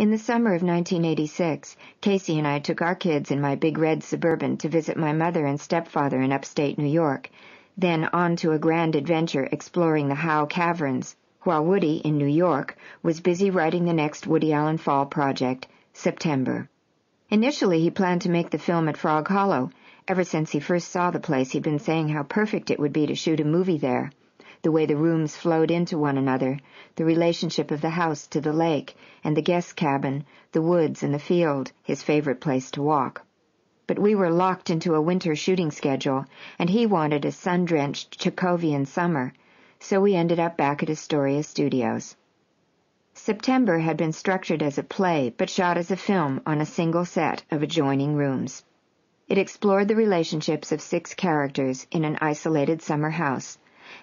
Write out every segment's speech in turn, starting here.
In the summer of 1986, Casey and I took our kids in my big red Suburban to visit my mother and stepfather in upstate New York, then on to a grand adventure exploring the Howe Caverns, while Woody, in New York, was busy writing the next Woody Allen Fall project, September. Initially, he planned to make the film at Frog Hollow. Ever since he first saw the place, he'd been saying how perfect it would be to shoot a movie there. The way the rooms flowed into one another, the relationship of the house to the lake, and the guest cabin, the woods and the field, his favorite place to walk. But we were locked into a winter shooting schedule, and he wanted a sun-drenched Chekhovian summer, so we ended up back at Astoria Studios. September had been structured as a play, but shot as a film on a single set of adjoining rooms. It explored the relationships of six characters in an isolated summer house,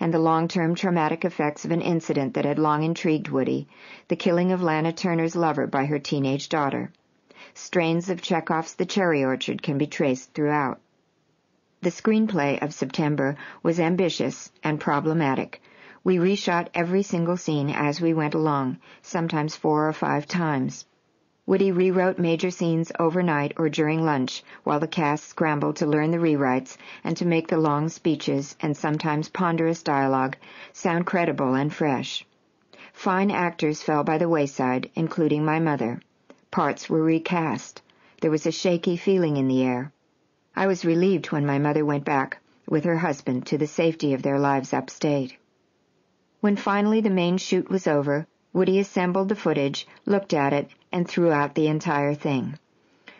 and the long-term traumatic effects of an incident that had long intrigued Woody, the killing of Lana Turner's lover by her teenage daughter. Strains of Chekhov's The Cherry Orchard can be traced throughout. The screenplay of September was ambitious and problematic, we reshot every single scene as we went along, sometimes four or five times. Woody rewrote major scenes overnight or during lunch while the cast scrambled to learn the rewrites and to make the long speeches and sometimes ponderous dialogue sound credible and fresh. Fine actors fell by the wayside, including my mother. Parts were recast. There was a shaky feeling in the air. I was relieved when my mother went back with her husband to the safety of their lives upstate. When finally the main shoot was over, Woody assembled the footage, looked at it, and threw out the entire thing.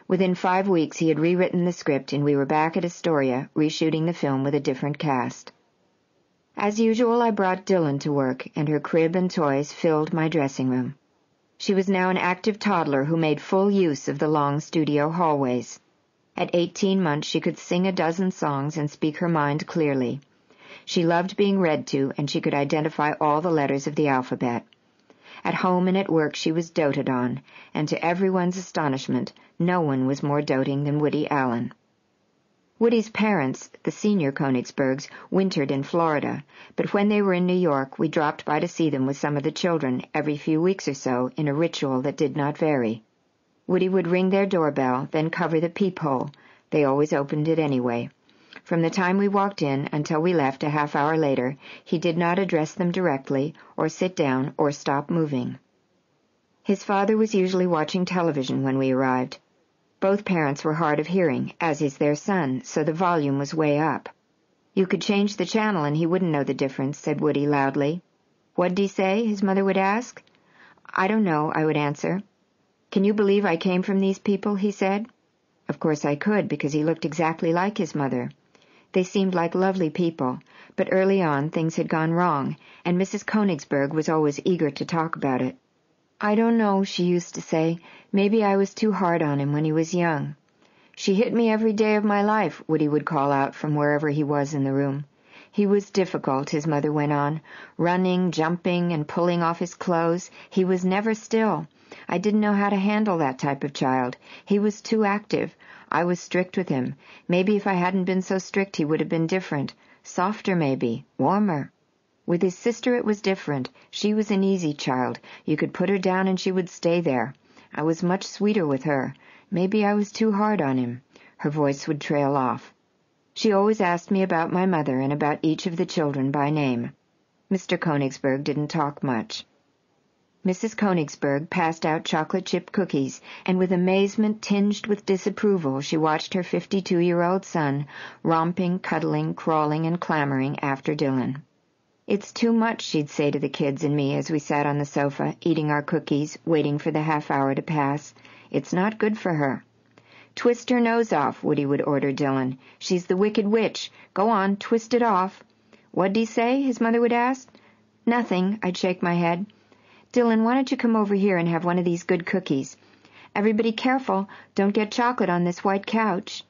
Within five weeks he had rewritten the script and we were back at Astoria, reshooting the film with a different cast. As usual, I brought Dylan to work, and her crib and toys filled my dressing room. She was now an active toddler who made full use of the long studio hallways. At eighteen months she could sing a dozen songs and speak her mind clearly. She loved being read to, and she could identify all the letters of the alphabet. At home and at work she was doted on, and to everyone's astonishment, no one was more doting than Woody Allen. Woody's parents, the senior Konigsbergs, wintered in Florida, but when they were in New York, we dropped by to see them with some of the children every few weeks or so in a ritual that did not vary. Woody would ring their doorbell, then cover the peephole. They always opened it anyway. From the time we walked in until we left a half hour later, he did not address them directly, or sit down, or stop moving. His father was usually watching television when we arrived. Both parents were hard of hearing, as is their son, so the volume was way up. You could change the channel and he wouldn't know the difference, said Woody loudly. What'd he say? his mother would ask. I don't know, I would answer. Can you believe I came from these people? he said. Of course I could, because he looked exactly like his mother. They seemed like lovely people, but early on things had gone wrong, and Mrs. Konigsberg was always eager to talk about it. I don't know, she used to say. Maybe I was too hard on him when he was young. She hit me every day of my life, Woody would call out from wherever he was in the room. He was difficult, his mother went on, running, jumping, and pulling off his clothes. He was never still. I didn't know how to handle that type of child. He was too active. I was strict with him. Maybe if I hadn't been so strict he would have been different. Softer, maybe. Warmer. With his sister it was different. She was an easy child. You could put her down and she would stay there. I was much sweeter with her. Maybe I was too hard on him. Her voice would trail off. She always asked me about my mother and about each of the children by name. Mr. Konigsberg didn't talk much. Mrs. Konigsberg passed out chocolate chip cookies, and with amazement tinged with disapproval she watched her fifty-two-year-old son romping, cuddling, crawling, and clamoring after Dylan. It's too much, she'd say to the kids and me as we sat on the sofa, eating our cookies, waiting for the half hour to pass. It's not good for her. Twist her nose off, Woody would order Dylan. She's the wicked witch. Go on, twist it off. What'd he say? his mother would ask. Nothing, I'd shake my head. Dylan, why don't you come over here and have one of these good cookies? Everybody careful, don't get chocolate on this white couch.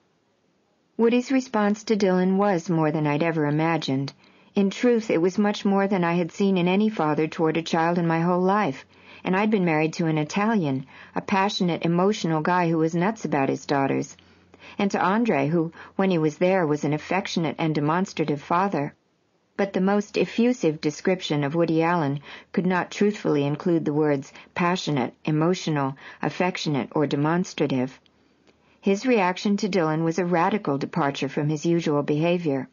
Woody's response to Dylan was more than I'd ever imagined. In truth, it was much more than I had seen in any father toward a child in my whole life, and I'd been married to an Italian, a passionate, emotional guy who was nuts about his daughters, and to Andre, who, when he was there, was an affectionate and demonstrative father. But the most effusive description of Woody Allen could not truthfully include the words passionate, emotional, affectionate, or demonstrative. His reaction to Dylan was a radical departure from his usual behavior.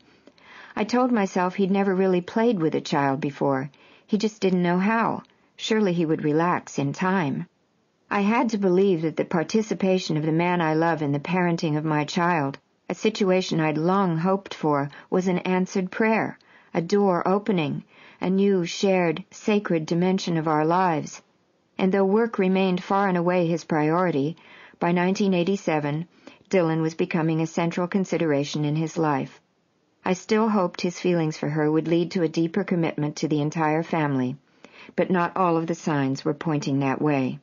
I told myself he'd never really played with a child before. He just didn't know how. Surely he would relax in time. I had to believe that the participation of the man I love in the parenting of my child, a situation I'd long hoped for, was an answered prayer, a door opening, a new, shared, sacred dimension of our lives. And though work remained far and away his priority, by 1987, Dylan was becoming a central consideration in his life. I still hoped his feelings for her would lead to a deeper commitment to the entire family, but not all of the signs were pointing that way.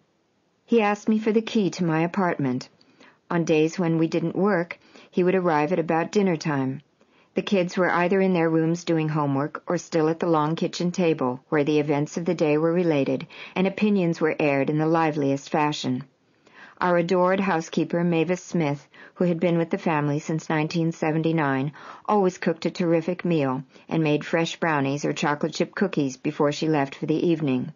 He asked me for the key to my apartment. On days when we didn't work, he would arrive at about dinner time. The kids were either in their rooms doing homework or still at the long kitchen table where the events of the day were related and opinions were aired in the liveliest fashion. Our adored housekeeper, Mavis Smith, who had been with the family since 1979, always cooked a terrific meal and made fresh brownies or chocolate chip cookies before she left for the evening.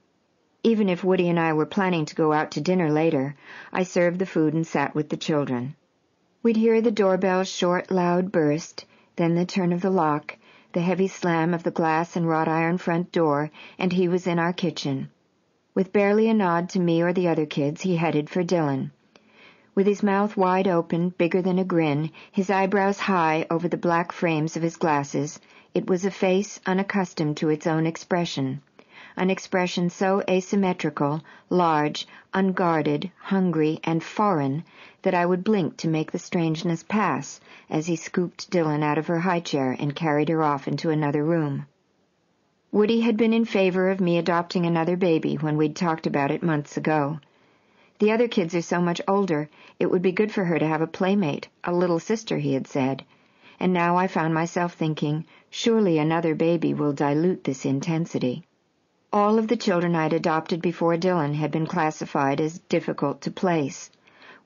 Even if Woody and I were planning to go out to dinner later, I served the food and sat with the children. We'd hear the doorbell's short, loud burst, then the turn of the lock, the heavy slam of the glass and wrought iron front door, and he was in our kitchen. With barely a nod to me or the other kids, he headed for Dylan. With his mouth wide open, bigger than a grin, his eyebrows high over the black frames of his glasses, it was a face unaccustomed to its own expression an expression so asymmetrical, large, unguarded, hungry, and foreign that I would blink to make the strangeness pass as he scooped Dylan out of her high chair and carried her off into another room. Woody had been in favor of me adopting another baby when we'd talked about it months ago. The other kids are so much older, it would be good for her to have a playmate, a little sister, he had said. And now I found myself thinking, surely another baby will dilute this intensity. All of the children I'd adopted before Dylan had been classified as difficult to place.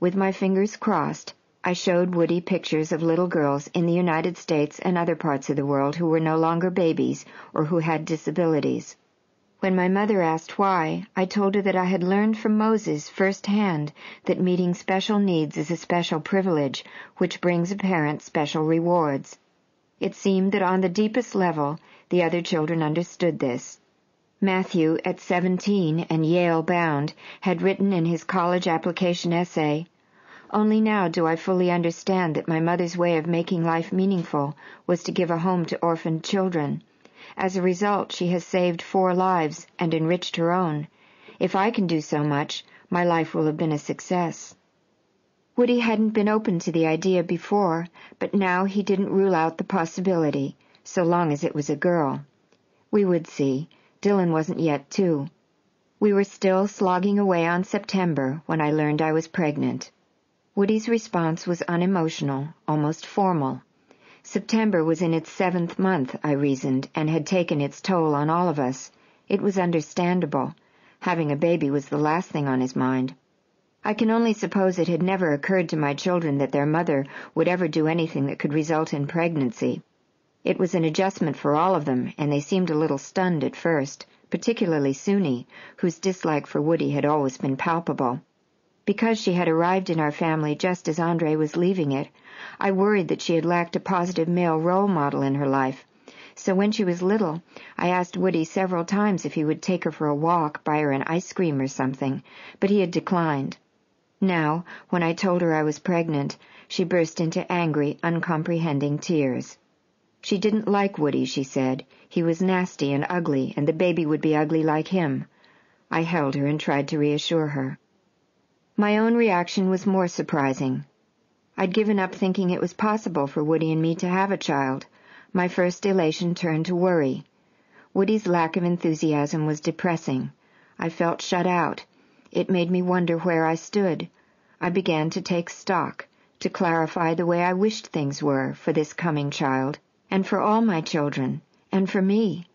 With my fingers crossed, I showed Woody pictures of little girls in the United States and other parts of the world who were no longer babies or who had disabilities. When my mother asked why, I told her that I had learned from Moses firsthand that meeting special needs is a special privilege which brings a parent special rewards. It seemed that on the deepest level, the other children understood this. Matthew, at 17 and Yale bound, had written in his college application essay, Only now do I fully understand that my mother's way of making life meaningful was to give a home to orphaned children. As a result, she has saved four lives and enriched her own. If I can do so much, my life will have been a success. Woody hadn't been open to the idea before, but now he didn't rule out the possibility, so long as it was a girl. We would see. Dylan wasn't yet two. We were still slogging away on September when I learned I was pregnant. Woody's response was unemotional, almost formal. September was in its seventh month, I reasoned, and had taken its toll on all of us. It was understandable. Having a baby was the last thing on his mind. I can only suppose it had never occurred to my children that their mother would ever do anything that could result in pregnancy. It was an adjustment for all of them, and they seemed a little stunned at first, particularly Soon-Yi, whose dislike for Woody had always been palpable. Because she had arrived in our family just as Andre was leaving it, I worried that she had lacked a positive male role model in her life. So when she was little, I asked Woody several times if he would take her for a walk, buy her an ice cream or something, but he had declined. Now, when I told her I was pregnant, she burst into angry, uncomprehending tears. She didn't like Woody, she said. He was nasty and ugly, and the baby would be ugly like him. I held her and tried to reassure her. My own reaction was more surprising. I'd given up thinking it was possible for Woody and me to have a child. My first elation turned to worry. Woody's lack of enthusiasm was depressing. I felt shut out. It made me wonder where I stood. I began to take stock, to clarify the way I wished things were for this coming child and for all my children, and for me.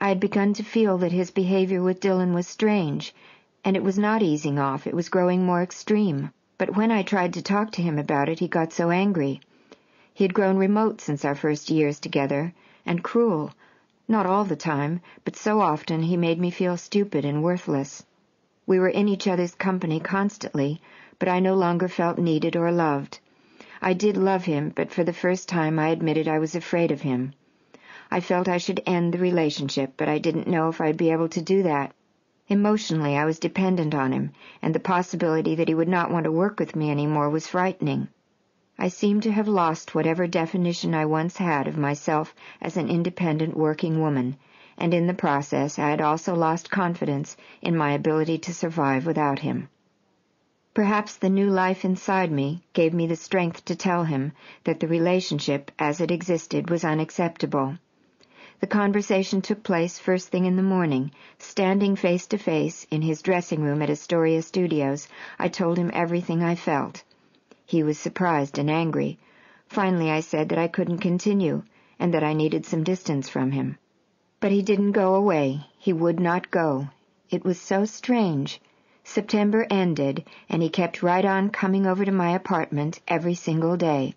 I had begun to feel that his behavior with Dylan was strange, and it was not easing off, it was growing more extreme. But when I tried to talk to him about it, he got so angry. He had grown remote since our first years together, and cruel, Not all the time, but so often he made me feel stupid and worthless. We were in each other's company constantly, but I no longer felt needed or loved. I did love him, but for the first time I admitted I was afraid of him. I felt I should end the relationship, but I didn't know if I'd be able to do that. Emotionally, I was dependent on him, and the possibility that he would not want to work with me any more was frightening. I seemed to have lost whatever definition I once had of myself as an independent working woman, and in the process I had also lost confidence in my ability to survive without him. Perhaps the new life inside me gave me the strength to tell him that the relationship as it existed was unacceptable. The conversation took place first thing in the morning. Standing face to face in his dressing room at Astoria Studios, I told him everything I felt. He was surprised and angry. Finally I said that I couldn't continue, and that I needed some distance from him. But he didn't go away. He would not go. It was so strange. September ended, and he kept right on coming over to my apartment every single day.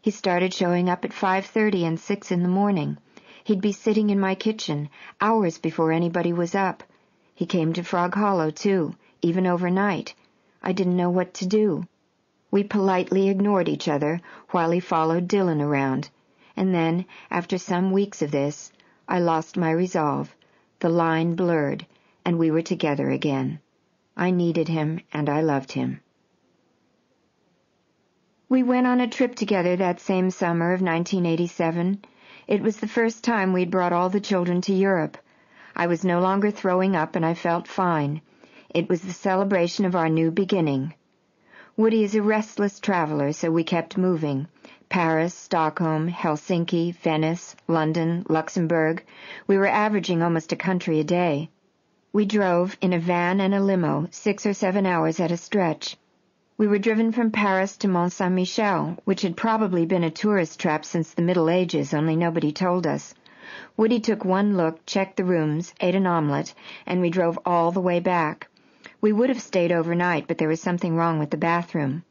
He started showing up at 5.30 and 6 in the morning. He'd be sitting in my kitchen, hours before anybody was up. He came to Frog Hollow, too, even overnight. I didn't know what to do. We politely ignored each other while he followed Dylan around, and then, after some weeks of this, I lost my resolve. The line blurred, and we were together again. I needed him, and I loved him. We went on a trip together that same summer of 1987. It was the first time we'd brought all the children to Europe. I was no longer throwing up, and I felt fine. It was the celebration of our new beginning. Woody is a restless traveler, so we kept moving. Paris, Stockholm, Helsinki, Venice, London, Luxembourg. We were averaging almost a country a day. We drove in a van and a limo six or seven hours at a stretch. We were driven from Paris to Mont Saint Michel, which had probably been a tourist trap since the Middle Ages, only nobody told us. Woody took one look, checked the rooms, ate an omelette, and we drove all the way back. We would have stayed overnight, but there was something wrong with the bathroom.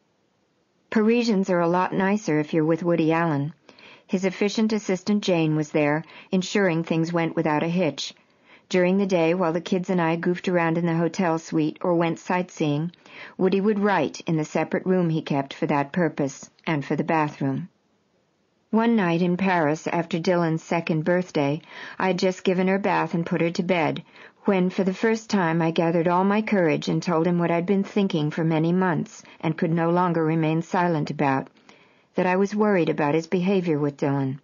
Parisians are a lot nicer if you're with Woody Allen. His efficient assistant Jane was there, ensuring things went without a hitch. During the day, while the kids and I goofed around in the hotel suite or went sightseeing, Woody would write in the separate room he kept for that purpose, and for the bathroom. One night in Paris, after Dylan's second birthday, I had just given her a bath and put her to bed, when for the first time I gathered all my courage and told him what I'd been thinking for many months and could no longer remain silent about, that I was worried about his behavior with Dylan.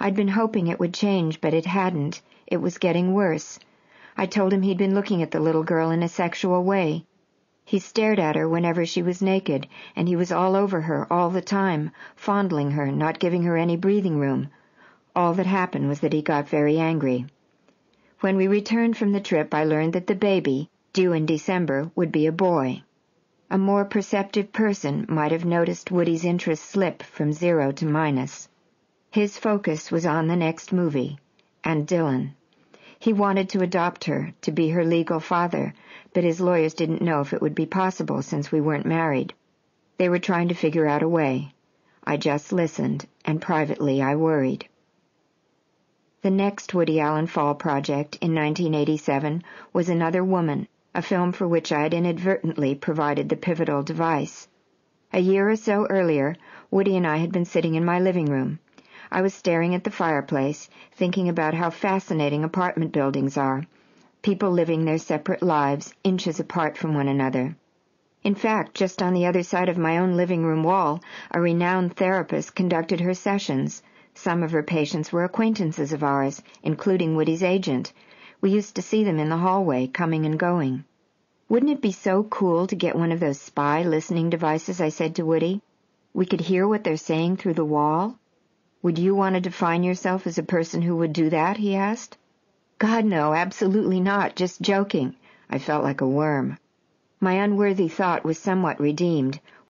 I'd been hoping it would change, but it hadn't. It was getting worse. I told him he'd been looking at the little girl in a sexual way. He stared at her whenever she was naked, and he was all over her all the time, fondling her, not giving her any breathing room. All that happened was that he got very angry. When we returned from the trip, I learned that the baby, due in December, would be a boy. A more perceptive person might have noticed Woody's interest slip from zero to minus. His focus was on the next movie, and Dylan. He wanted to adopt her, to be her legal father, but his lawyers didn't know if it would be possible since we weren't married. They were trying to figure out a way. I just listened, and privately I worried. The next Woody Allen Fall project in 1987 was Another Woman, a film for which I had inadvertently provided the pivotal device. A year or so earlier, Woody and I had been sitting in my living room. I was staring at the fireplace, thinking about how fascinating apartment buildings are. People living their separate lives, inches apart from one another. In fact, just on the other side of my own living room wall, a renowned therapist conducted her sessions. Some of her patients were acquaintances of ours, including Woody's agent. We used to see them in the hallway, coming and going. Wouldn't it be so cool to get one of those spy listening devices, I said to Woody. We could hear what they're saying through the wall. Would you want to define yourself as a person who would do that? he asked. God, no, absolutely not, just joking. I felt like a worm. My unworthy thought was somewhat redeemed.